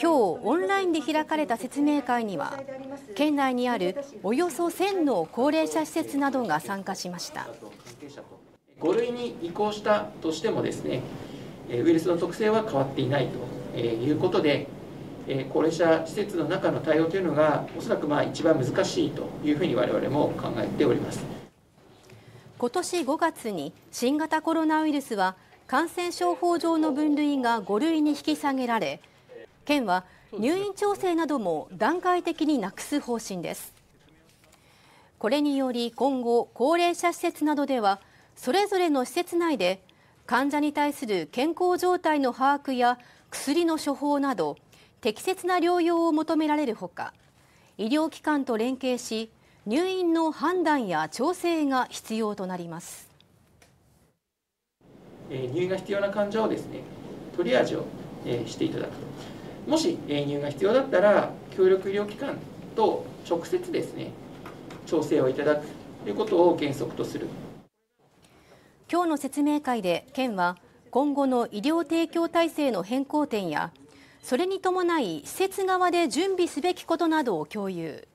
今日オンラインで開かれた説明会には県内にあるおよそ1000の高齢者施設などが参加しました。5類に移行したとしてもですねウイルスの特性は変わっていないということで高齢者施設の中の対応というのがおそらくまあ一番難しいというふうに我々も考えております。今年5月に新型コロナウイルスは感染症法上の分類が5類に引き下げられ県は入院調整なども段階的になくす方針です。これにより今後高齢者施設などではそれぞれの施設内で患者に対する健康状態の把握や薬の処方など適切な療養を求められるほか医療機関と連携し入院の判断や調整が必要となります。入院が必要な患者をですねトリアージをしていただくと。もし入院が必要だったら協力医療機関と直接ですね調整をいただくということを原則とする。今日の説明会で県は今後の医療提供体制の変更点やそれに伴い施設側で準備すべきことなどを共有。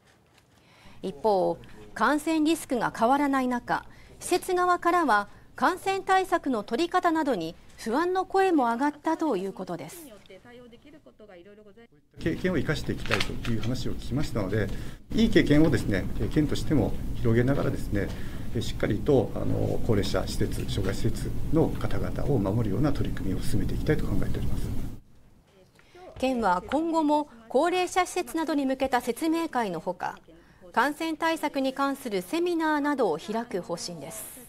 一方感染リスクが変わらない中施設側からは感染対策の取り方などに不安の声も上がったということです経験を生かしていきたいという話を聞きましたので、いい経験をですね県としても広げながらですねしっかりとあの高齢者施設、障害施設の方々を守るような取り組みを進めていきたいと考えております県は今後も高齢者施設などに向けた説明会のほか感染対策に関するセミナーなどを開く方針です。